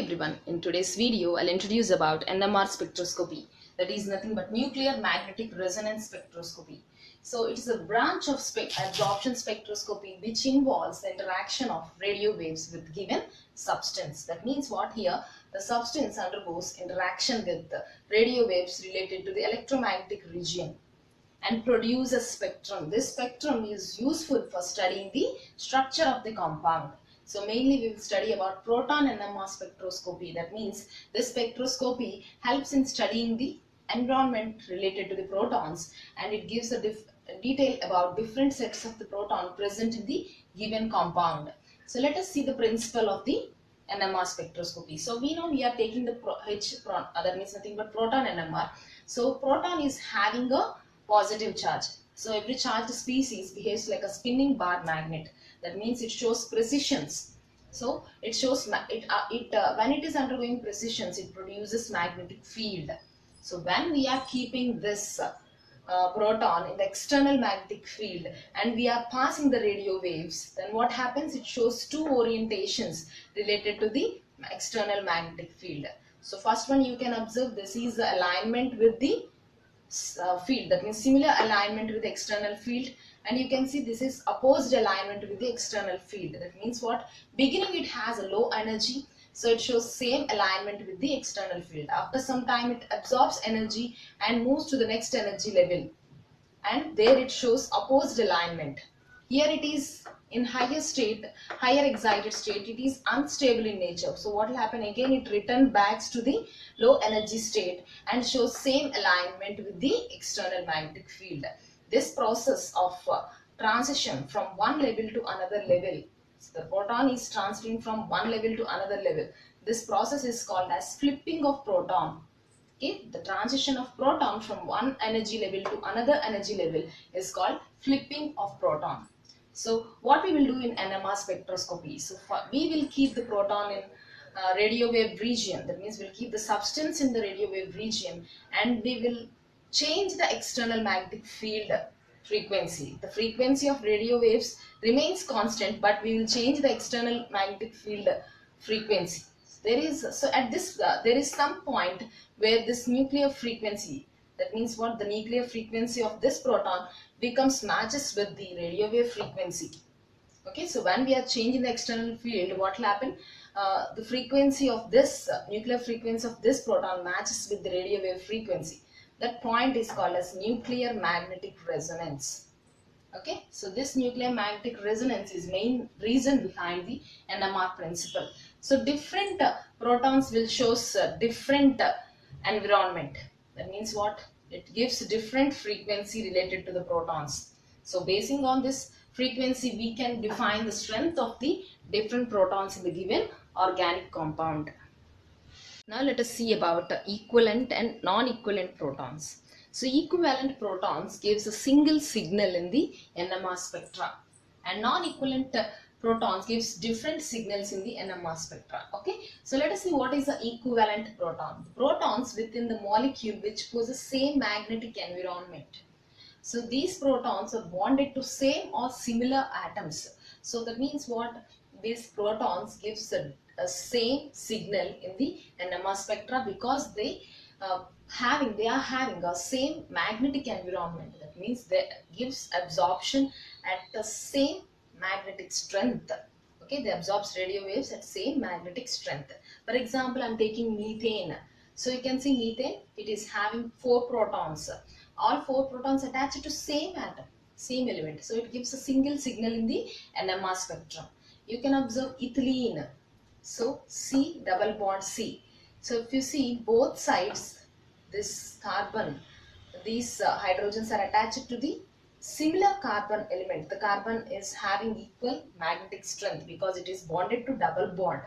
everyone, in today's video I'll introduce about NMR spectroscopy that is nothing but nuclear magnetic resonance spectroscopy. So it is a branch of spec absorption spectroscopy which involves the interaction of radio waves with given substance. That means what here the substance undergoes interaction with the radio waves related to the electromagnetic region and produce a spectrum. This spectrum is useful for studying the structure of the compound. So mainly we will study about proton NMR spectroscopy. That means this spectroscopy helps in studying the environment related to the protons and it gives a detail about different sets of the proton present in the given compound. So let us see the principle of the NMR spectroscopy. So we know we are taking the pro H, pro uh, that means nothing but proton NMR. So proton is having a positive charge. So every charged species behaves like a spinning bar magnet. That means it shows precessions. So it shows it, uh, it uh, when it is undergoing precessions, it produces magnetic field. So when we are keeping this uh, proton in the external magnetic field and we are passing the radio waves, then what happens? It shows two orientations related to the external magnetic field. So first one you can observe this is the alignment with the uh, field. That means similar alignment with the external field. And you can see this is opposed alignment with the external field. That means what? Beginning it has a low energy so it shows same alignment with the external field. After some time it absorbs energy and moves to the next energy level. And there it shows opposed alignment here it is in higher state higher excited state. It is unstable in nature. So what will happen? Again it return back to the low energy state and shows same alignment with the external magnetic field. This process of uh, transition from one level to another level so the proton is transferring from one level to another level. This process is called as flipping of proton. Okay the transition of proton from one energy level to another energy level is called flipping of proton so what we will do in NMR spectroscopy? So for, we will keep the proton in uh, radio wave region. That means we'll keep the substance in the radio wave region and we will change the external magnetic field frequency. The frequency of radio waves remains constant but we will change the external magnetic field frequency. There is so at this uh, there is some point where this nuclear frequency that means what the nuclear frequency of this proton becomes matches with the radio wave frequency. Okay, so when we are changing the external field, what will happen? Uh, the frequency of this uh, nuclear frequency of this proton matches with the radio wave frequency. That point is called as nuclear magnetic resonance. Okay, so this nuclear magnetic resonance is main reason behind the NMR principle. So different uh, protons will shows different uh, environment. That means what? It gives different frequency related to the protons. So basing on this frequency, we can define the strength of the different protons in the given organic compound. Now let us see about equivalent and non-equivalent protons. So equivalent protons gives a single signal in the NMR spectra and non-equivalent protons gives different signals in the NMR spectra. Okay, so let us see what is the equivalent proton. Protons within the molecule which possess same magnetic environment. So these protons are bonded to same or similar atoms. So that means what these protons gives a, a same signal in the NMR spectra because they uh, having they are having a same magnetic environment. That means they gives absorption at the same magnetic strength. Okay, they absorbs radio waves at same magnetic strength. For example, I'm taking methane. So you can see methane, it is having four protons. All four protons attached to same atom, same element. So it gives a single signal in the NMR spectrum. You can observe ethylene. So C double bond C. So if you see both sides, this carbon, these uh, hydrogens are attached to the similar carbon element the carbon is having equal magnetic strength because it is bonded to double bond.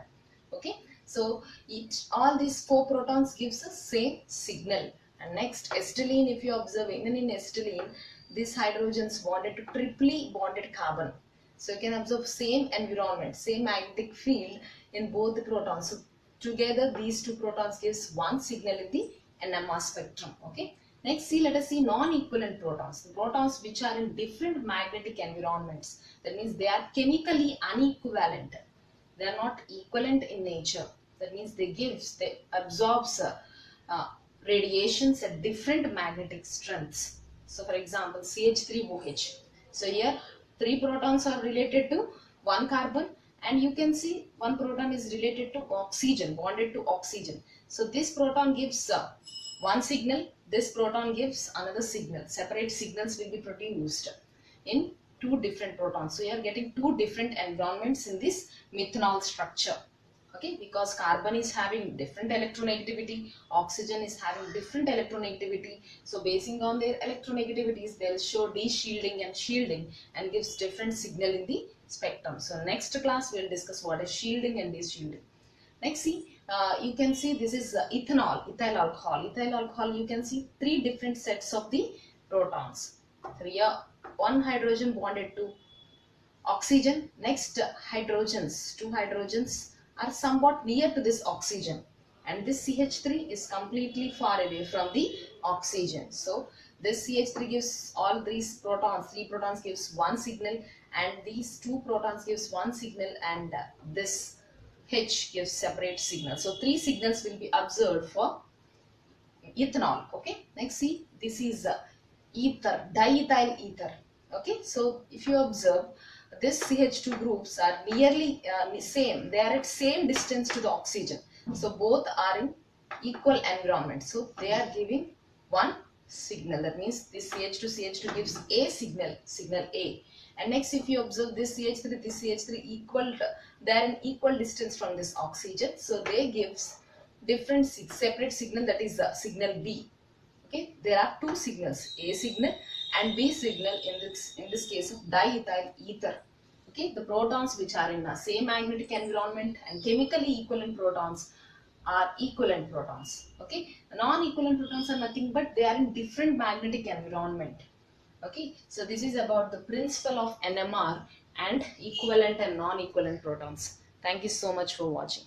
Okay? So each all these four protons gives us same signal. And next acetylene if you observe even in acetylene this hydrogens bonded to triply bonded carbon. So you can observe same environment same magnetic field in both the protons. So together these two protons gives one signal in the NMR spectrum. Okay Next, see, let us see non-equivalent protons. The protons which are in different magnetic environments. That means they are chemically unequivalent. They are not equivalent in nature. That means they gives, they absorbs uh, uh, radiations at different magnetic strengths. So for example, CH3OH. So here three protons are related to one carbon and you can see one proton is related to oxygen, bonded to oxygen. So this proton gives uh, one signal, this proton gives another signal. Separate signals will be produced in two different protons. So you are getting two different environments in this methanol structure. Okay? Because carbon is having different electronegativity oxygen is having different electronegativity. So basing on their electronegativities they'll show de-shielding and shielding and gives different signal in the spectrum. So next class we'll discuss what is shielding and de-shielding. Next see uh, you can see this is uh, ethanol ethyl alcohol. Ethyl alcohol you can see three different sets of the protons. Three uh, one hydrogen bonded to oxygen next uh, hydrogens. Two hydrogens are somewhat near to this oxygen. And this CH3 is completely far away from the oxygen. So this CH3 gives all these protons, three protons gives one signal and these two protons gives one signal and this H gives separate signal. So three signals will be observed for ethanol. Okay. Next see this is uh, ether, diethyl ether. Okay. So if you observe this CH2 groups are nearly uh, same. They are at same distance to the oxygen. So both are in equal environment. So they are giving one signal. That means this CH2 CH2 gives a signal, signal A. And next if you observe this CH3, this CH3 equal, they are in equal distance from this oxygen. So they gives different separate signal that is the signal B. Okay, there are two signals, A signal and B signal in this in this case of diethyl ether. Okay, the protons which are in the same magnetic environment and chemically equivalent protons are equivalent protons. Okay, non-equivalent protons are nothing but they are in different magnetic environment. Okay, so this is about the principle of NMR and equivalent and non-equivalent protons. Thank you so much for watching.